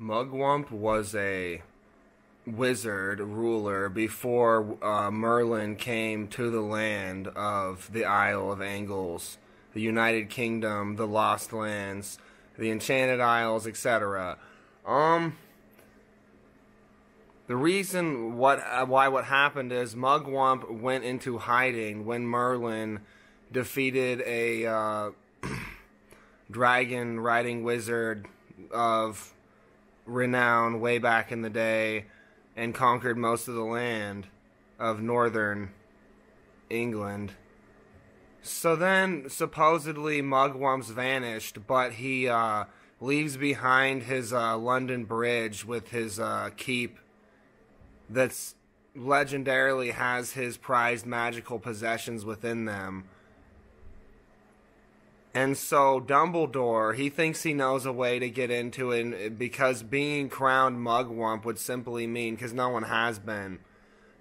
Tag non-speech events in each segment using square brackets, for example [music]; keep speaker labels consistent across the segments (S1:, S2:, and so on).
S1: Mugwump was a wizard ruler before uh, Merlin came to the land of the Isle of Angles, the United Kingdom, the Lost Lands, the Enchanted Isles, etc. Um, the reason what uh, why what happened is Mugwump went into hiding when Merlin defeated a uh, [clears throat] dragon riding wizard of renown way back in the day and conquered most of the land of northern England. So then, supposedly, Mugwump's vanished, but he uh, leaves behind his uh, London Bridge with his uh, keep that's legendarily has his prized magical possessions within them. And so Dumbledore, he thinks he knows a way to get into it because being crowned Mugwump would simply mean, because no one has been,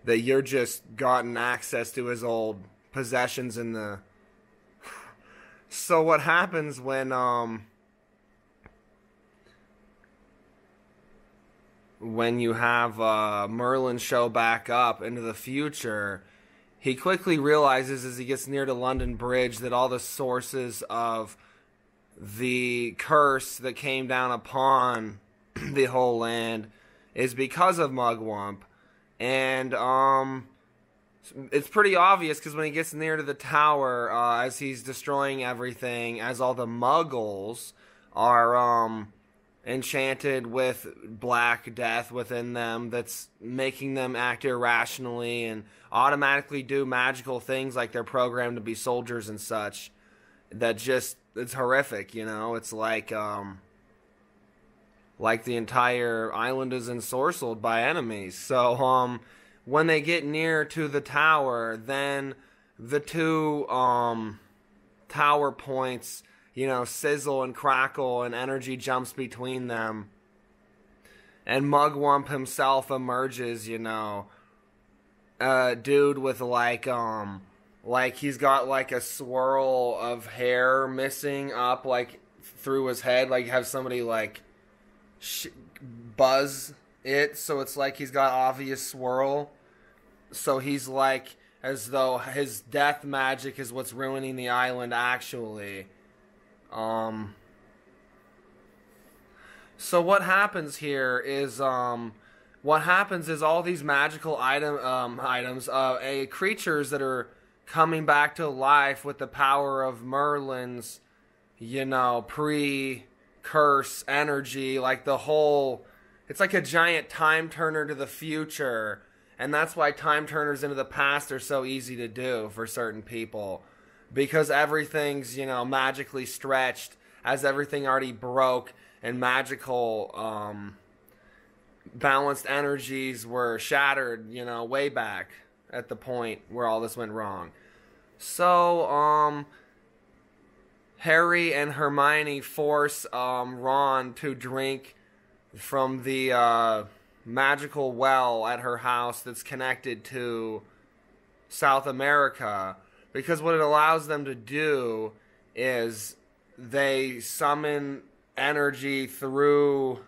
S1: that you're just gotten access to his old possessions in the. [sighs] so what happens when um when you have uh, Merlin show back up into the future? He quickly realizes as he gets near to London Bridge that all the sources of the curse that came down upon [clears throat] the whole land is because of Mugwump. And um, it's pretty obvious because when he gets near to the tower, uh, as he's destroying everything, as all the muggles are um, enchanted with black death within them that's making them act irrationally and automatically do magical things like they're programmed to be soldiers and such that just it's horrific you know? It's like um like the entire island is ensorcelled by enemies. So um when they get near to the tower then the two um tower points you know, sizzle and crackle and energy jumps between them. And Mugwump himself emerges, you know, a dude with like, um, like he's got like a swirl of hair missing up like through his head, like have somebody like sh- buzz it, so it's like he's got obvious swirl. So he's like as though his death magic is what's ruining the island actually um, so what happens here is um, what happens is all these magical item um, items, uh, a creatures that are coming back to life with the power of Merlin's, you know, pre curse energy, like the whole. It's like a giant time turner to the future, and that's why time turners into the past are so easy to do for certain people because everything's you know magically stretched as everything already broke and magical um, balanced energies were shattered you know way back at the point where all this went wrong. So um harry and hermione force um, ron to drink from the uh, magical well at her house that's connected to south america because what it allows them to do is they summon energy through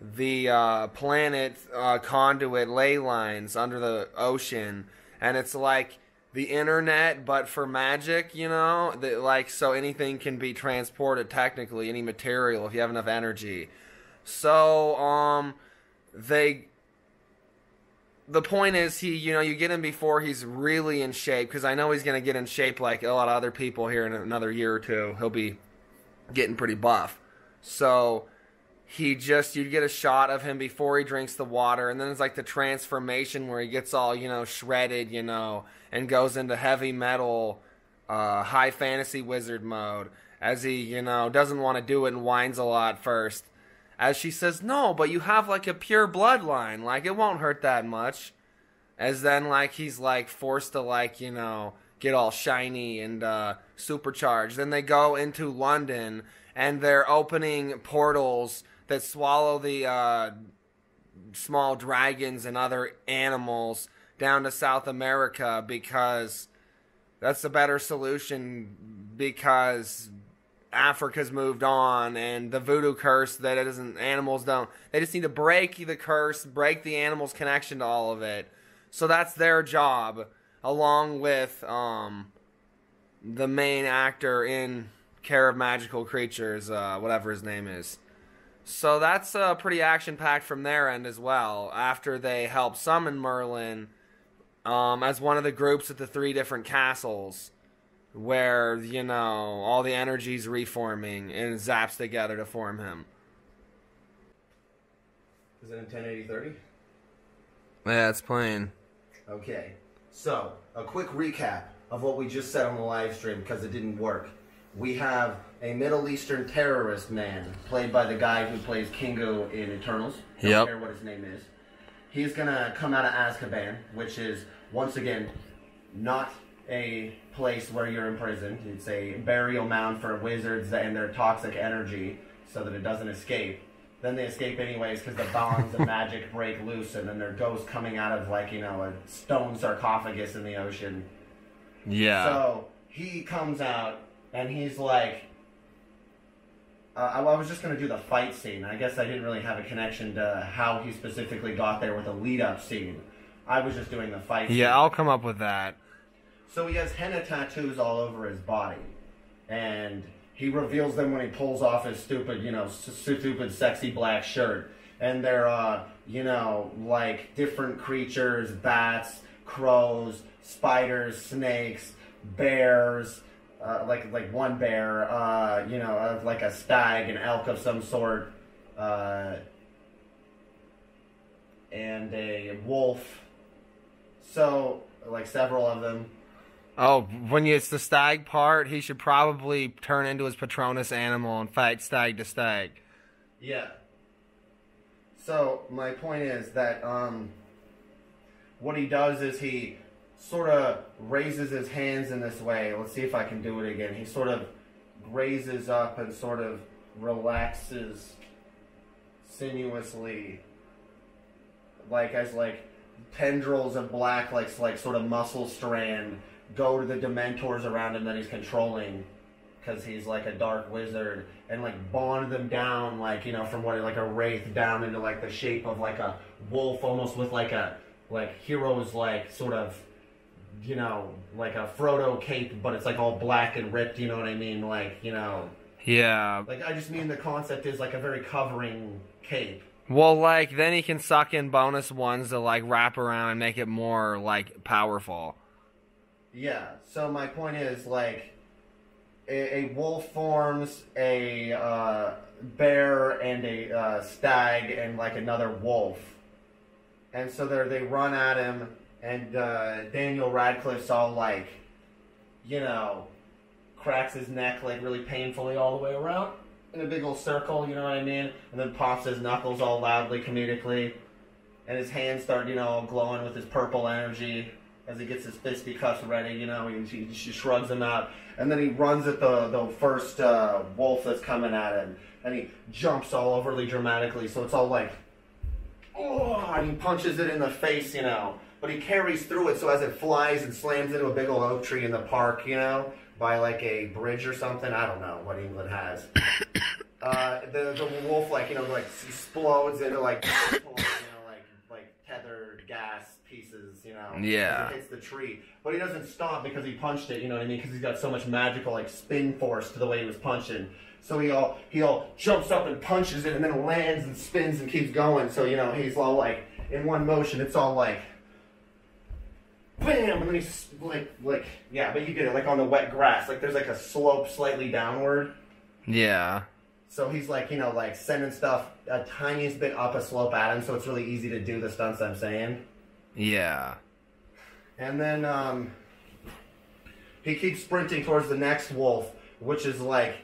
S1: the uh, planet uh, conduit ley lines under the ocean, and it's like the internet, but for magic. You know, that like so anything can be transported technically, any material if you have enough energy. So um, they the point is he you know you get him before he's really in shape because i know he's going to get in shape like a lot of other people here in another year or two. He'll be getting pretty buff. So he just you get a shot of him before he drinks the water and then it's like the transformation where he gets all you know shredded you know and goes into heavy metal uh, high fantasy wizard mode as he you know doesn't want to do it and whines a lot first as she says, No, but you have like a pure bloodline. Like it won't hurt that much. As then like he's like forced to like, you know, get all shiny and uh, supercharged. Then they go into London and they're opening portals that swallow the uh, small dragons and other animals down to South America because that's a better solution because Africa's moved on and the voodoo curse that it doesn't animals don't. They just need to break the curse, break the animals' connection to all of it. So that's their job, along with um, the main actor in Care of Magical Creatures, uh, whatever his name is. So that's uh, pretty action packed from their end as well. After they help summon Merlin um, as one of the groups at the three different castles, where you know all the energies reforming and zaps together to form him.
S2: Is it in 1080
S1: Yeah, it's playing.
S2: Okay. So, a quick recap of what we just said on the live stream because it didn't work. We have a Middle Eastern terrorist man played by the guy who plays Kingo in Eternals. Don't
S1: Yep.
S2: care what his name is. He's gonna come out of Azkaban, which is once again not a place where you're imprisoned. It's a burial mound for wizards and their toxic energy, so that it doesn't escape. Then they escape anyways because the bonds of [laughs] magic break loose, and then their ghosts coming out of like you know a stone sarcophagus in the ocean.
S1: Yeah.
S2: So he comes out and he's like, uh, I, I was just gonna do the fight scene. I guess I didn't really have a connection to how he specifically got there with a lead up scene. I was just doing the fight. scene.
S1: yeah, I'll come up with that.
S2: So he has henna tattoos all over his body, and he reveals them when he pulls off his stupid, you know, stupid, sexy black shirt. And they're, uh, you know, like different creatures: bats, crows, spiders, snakes, bears. Uh, like like one bear, uh, you know, uh, like a stag, an elk of some sort, uh, and a wolf. So like several of them.
S1: Oh, when it's the stag part, he should probably turn into his Patronus animal and fight stag to stag.
S2: Yeah. So my point is that um, what he does is he sort of raises his hands in this way. Let's see if I can do it again. He sort of raises up and sort of relaxes sinuously, like as like tendrils of black, like like sort of muscle strand go to the Dementors around him that he's controlling because he's like a dark wizard and like bond them down like you know from what like a wraith down into like the shape of like a wolf almost with like a like heroes like sort of you know like a Frodo cape but it's like all black and ripped you know what I mean like you know
S1: Yeah.
S2: like I just mean the concept is like a very covering cape
S1: Well, like then he can suck in bonus ones to like wrap around and make it more like powerful.
S2: Yeah. So my point is like a, a wolf forms a uh, bear and a uh, stag and like another wolf, and so they they run at him, and uh, Daniel Radcliffe's all like, you know, cracks his neck like really painfully all the way around in a big old circle, you know what I mean, and then pops his knuckles all loudly comedically, and his hands start you know glowing with his purple energy as he gets his fisticuffs ready, you know, he, he, he shrugs them out, and then he runs at the the first uh, wolf that's coming at him, and he jumps all overly dramatically, so it's all like, oh, and he punches it in the face, you know, but he carries through it, so as it flies and slams into a big old oak tree in the park, you know, by like a bridge or something, I don't know what England has. [coughs] Uh, the the wolf like you know like explodes into like [coughs] you know like like tethered gas pieces you know?
S1: Yeah.
S2: it hits the tree but he doesn't stop because he punched it you know what I mean? Because he's got so much magical like spin force to the way he was punching. So he all he all jumps up and punches it and then lands and spins and keeps going. So you know he's all like in one motion it's all like bam! And then he's like like yeah but you get it like on the wet grass. Like there's like a slope slightly downward.
S1: Yeah.
S2: so he's like, you know, like sending stuff a tiniest bit up a slope at him, so it's really easy to do the stunts I'm saying.
S1: Yeah.
S2: And then um, he keeps sprinting towards the next wolf, which is like,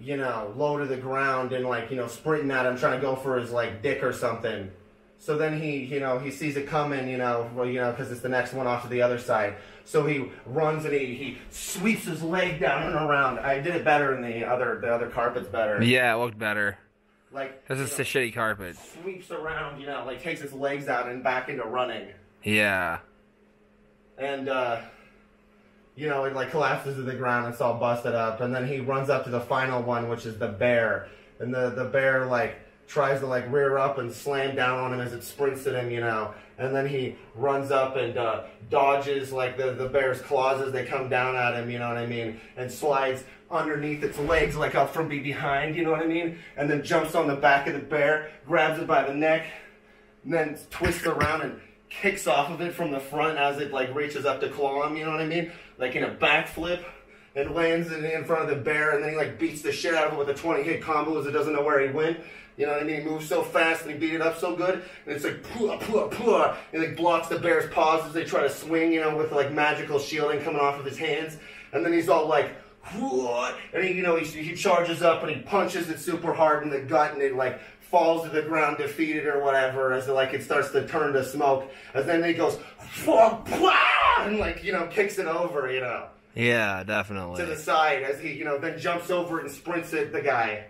S2: you know, low to the ground and like, you know, sprinting at him, trying to go for his like dick or something. So then he, you know, he sees it coming, you know, well, you know, because it's the next one off to the other side. So he runs and he, he sweeps his leg down and around. I did it better in the other, the other carpet's better.
S1: Yeah, it looked better.
S2: Like
S1: This is
S2: know,
S1: a shitty carpet.
S2: sweeps around, you know, like takes his legs out and back into running.
S1: Yeah.
S2: And uh you know, it like collapses to the ground. It's all busted up, and then he runs up to the final one, which is the bear, and the the bear like tries to like rear up and slam down on him as it sprints at him, you know, and then he runs up and uh, dodges like the the bear's claws as they come down at him, you know what I mean, and slides underneath its legs like up from behind, you know what I mean, and then jumps on the back of the bear, grabs it by the neck, and then twists around and kicks off of it from the front as it like reaches up to claw him, you know what I mean? Like in a backflip and lands in, in front of the bear and then he like beats the shit out of it with a 20 hit combo as it doesn't know where he went. You know what I mean? He moves so fast and he beat it up so good and it's like pua pua pua and like blocks the bear's paws as they try to swing, you know, with like magical shielding coming off of his hands. And then he's all like? And he, you know, he, he charges up and he punches it super hard in the gut and it like falls to the ground defeated or whatever as it, like it starts to turn to smoke. And then he goes, and like, you know, kicks it over, you know.
S1: Yeah, definitely.
S2: To the side as he, you know, then jumps over it and sprints at the guy.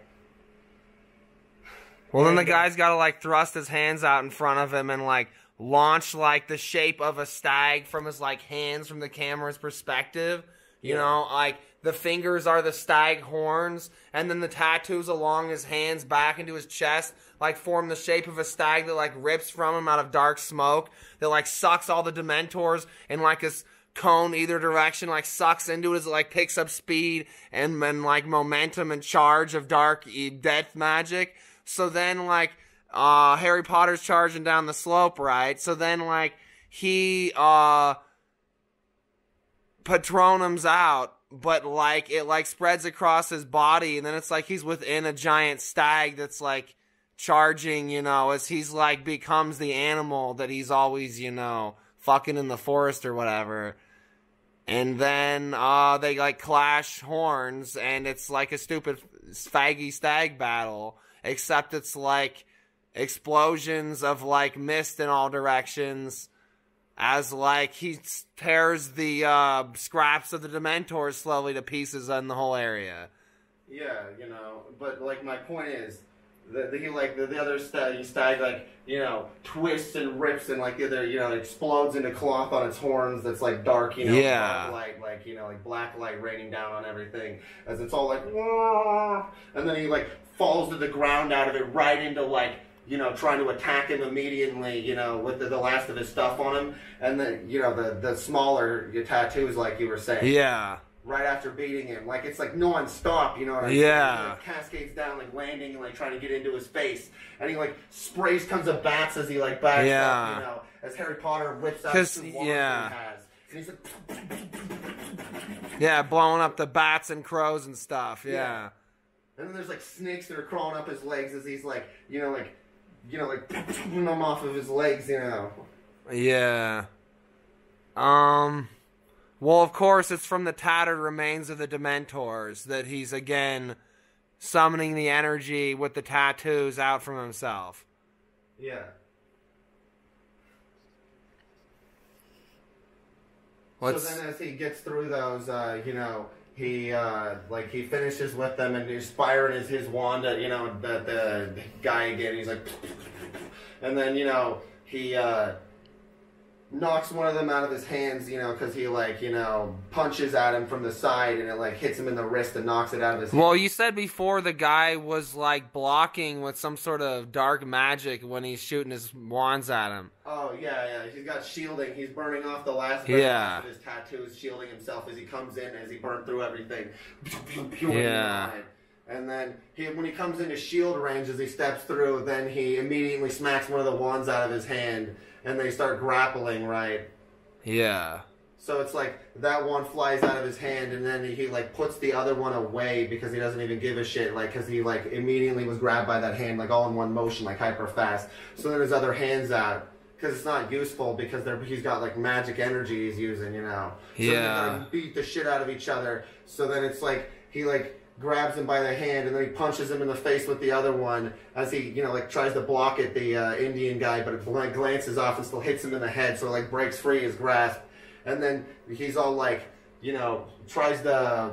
S1: Well, then the guy's got to like thrust his hands out in front of him and like launch like the shape of a stag from his like hands from the camera's perspective. You yeah. know, like the fingers are the stag horns, and then the tattoos along his hands back into his chest like form the shape of a stag that like rips from him out of dark smoke that like sucks all the dementors and like this cone either direction, like sucks into it as it like picks up speed and, then like momentum and charge of dark death magic. So then like uh Harry Potter's charging down the slope, right? So then like he uh patronums out but like it like spreads across his body and then it's like he's within a giant stag that's like charging you know as he's like becomes the animal that he's always you know fucking in the forest or whatever and then uh they like clash horns and it's like a stupid faggy stag battle except it's like explosions of like mist in all directions as like he tears the uh, scraps of the Dementors slowly to pieces in the whole area.
S2: Yeah, you know, but like my point is, the, the he like the, the other stag, stag like you know twists and rips and like the other you know explodes into cloth on its horns that's like dark you know
S1: yeah
S2: light like you know like black light raining down on everything as it's all like and then he like falls to the ground out of it right into like you know, trying to attack him immediately, you know, with the, the last of his stuff on him, and then you know the the smaller tattoos, like you were saying.
S1: Yeah.
S2: Right after beating him, like it's like non-stop, you know what I
S1: mean? Yeah.
S2: Like, cascades down, like landing and like trying to get into his face, and he like sprays tons of bats as he like backs yeah. up, you know, as Harry Potter whips out two yeah. he has. And he's
S1: like, [laughs] yeah, blowing up the bats and crows and stuff. Yeah. yeah.
S2: And then there's like snakes that are crawling up his legs as he's like, you know, like you know, like pulling [laughs] them off of his legs, you know.
S1: Yeah. Um. Well, of course, it's from the tattered remains of the Dementors that he's again summoning the energy with the tattoos out from himself.
S2: Yeah.
S1: What's...
S2: So then, as he gets through those, uh, you know, he uh, like he finishes with them and he's firing his his wand at you know the the guy again. He's like, [laughs] and then you know he uh, knocks one of them out of his hands, you know, because he like you know punches at him from the side and it like hits him in the wrist and knocks it out of his.
S1: Well, you said before the guy was like blocking with some sort of dark magic when he's shooting his wands at him.
S2: Oh yeah, yeah. He's got shielding. He's burning off the last
S1: yeah.
S2: of his tattoos, shielding himself as he comes in, as he burned through everything.
S1: Yeah.
S2: And then he, when he comes into shield range, as he steps through, then he immediately smacks one of the wands out of his hand and they start grappling, right?
S1: Yeah.
S2: So it's like that one flies out of his hand, and then he like puts the other one away because he doesn't even give a shit. Like, because he like immediately was grabbed by that hand, like all in one motion, like hyper fast. So then his other hands out because it's not useful because he's got like magic energy he's using, you know.
S1: So yeah.
S2: They beat the shit out of each other. So then it's like he like grabs him by the hand and then he punches him in the face with the other one as he you know like tries to block at the uh, Indian guy, but it like, glances off and still hits him in the head, so it, like breaks free his grasp, and then he's all like you know tries to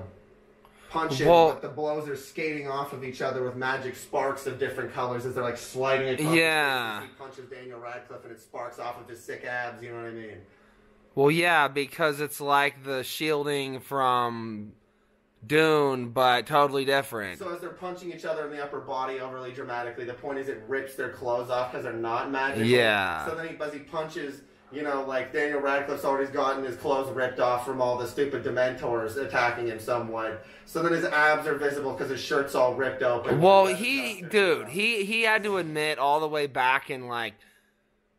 S2: punch him, well, but the blows are skating off of each other with magic sparks of different colors as they're like sliding across.
S1: Yeah.
S2: He punches Daniel Radcliffe and it sparks off of his sick abs. You know what I mean?
S1: Well, yeah, because it's like the shielding from Dune, but totally different.
S2: So as they're punching each other in the upper body overly dramatically, the point is it rips their clothes off because they're not magical.
S1: Yeah.
S2: So then he, as he punches, you know, like Daniel Radcliffe's already gotten his clothes ripped off from all the stupid Dementors attacking him somewhat. So then his abs are visible because his shirt's all ripped open.
S1: Well, he, dude, he he had to admit all the way back in like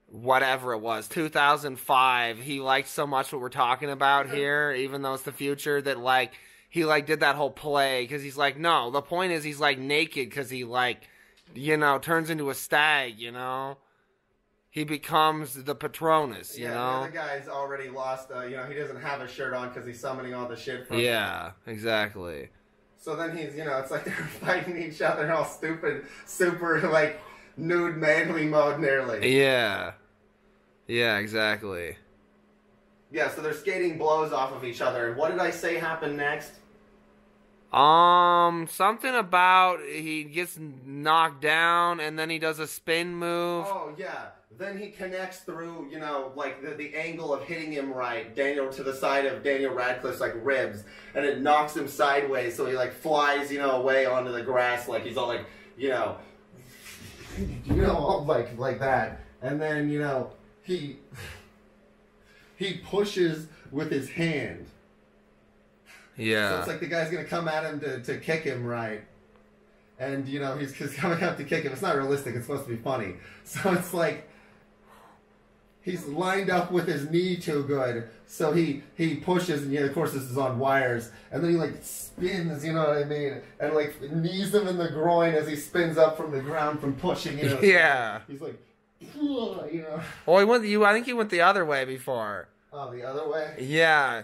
S1: whatever it was, 2005. He liked so much what we're talking about here, even though it's the future. That like he like did that whole play because he's like, no, the point is he's like naked because he like, you know, turns into a stag. You know, he becomes the Patronus. You
S2: yeah,
S1: know.
S2: the other guy's already lost. Uh, you know, he doesn't have a shirt on because he's summoning all the shit from.
S1: Yeah, exactly.
S2: So then he's, you know, it's like [laughs] they're fighting each other, all stupid, super like nude manly mode, nearly.
S1: Yeah. Yeah, exactly.
S2: Yeah, so they're skating blows off of each other. And what did I say happened next?
S1: Um, something about he gets knocked down and then he does a spin move.
S2: Oh yeah. Then he connects through, you know, like the, the angle of hitting him right, Daniel to the side of Daniel Radcliffe's like ribs, and it knocks him sideways, so he like flies, you know, away onto the grass, like he's all like, you know, [laughs] you know, like like that, and then you know he [laughs] he pushes with his hand. So
S1: Yeah.
S2: it's like the guy's gonna come at him to, to kick him right. And you know, he's, he's coming up to kick him. It's not realistic, it's supposed to be funny. [laughs] So it's like he's lined up with his knee too good. So he he pushes and yeah, of course this is on wires. And then he like spins, you know what I mean? And like knees him in the groin as he spins up from the ground from pushing, you [laughs] know.
S1: Yeah.
S2: He's like you know.
S1: Well, he went. You, I think he went the other way before.
S2: Oh, the other way?
S1: Yeah,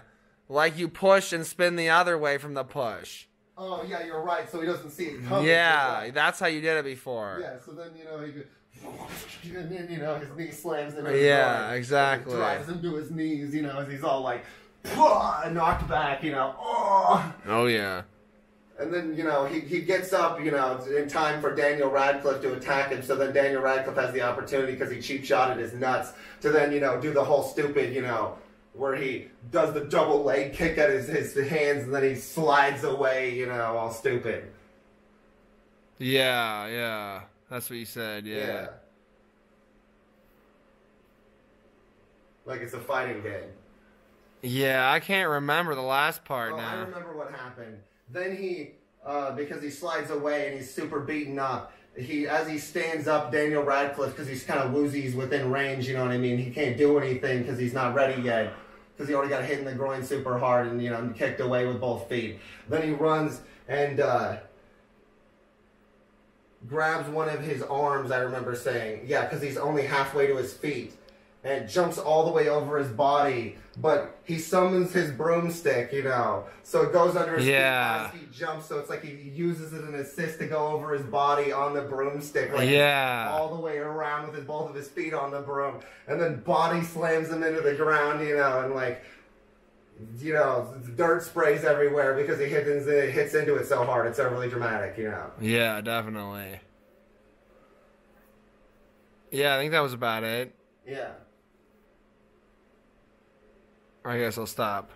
S1: like you push and spin the other way from the push.
S2: Oh yeah, you're right. So he doesn't see it coming.
S1: Yeah, that's how you did it before.
S2: Yeah, so then you know he goes, and then you know his knee slams him. in his
S1: Yeah,
S2: groin.
S1: exactly.
S2: Drives him to his knees, you know, as he's all like, knocked back, you know, oh.
S1: Oh yeah.
S2: And then you know he, he gets up, you know, in time for Daniel Radcliffe to attack him. So then Daniel Radcliffe has the opportunity because he cheap shotted his nuts to then you know do the whole stupid, you know. Where he does the double leg kick at his, his hands and then he slides away, you know, all stupid.
S1: Yeah, yeah. That's what you said. Yeah.
S2: Like it's a fighting game.
S1: Yeah, I can't remember the last part
S2: Oh, I
S1: now.
S2: remember what happened. Then he, uh, because he slides away and he's super beaten up. He, as he stands up, Daniel Radcliffe, because he's kind of woozy, he's within range. You know what I mean? He can't do anything because he's not ready yet. Because he already got hit in the groin super hard and you know kicked away with both feet. Then he runs and uh, grabs one of his arms. I remember saying, yeah, because he's only halfway to his feet and jumps all the way over his body. But he summons his broomstick, you know, so it goes under his
S1: Yeah.
S2: feet as he jumps. So it's like he uses it as an assist to go over his body on the broomstick, like
S1: Yeah.
S2: all the way around with his, both of his feet on the broom, and then body slams him into the ground, you know, and like. You know, dirt sprays everywhere because he hits, it hits into it so hard. It's overly dramatic, you know.
S1: Yeah, definitely. Yeah, I think that was about it.
S2: Yeah.
S1: I guess I'll stop.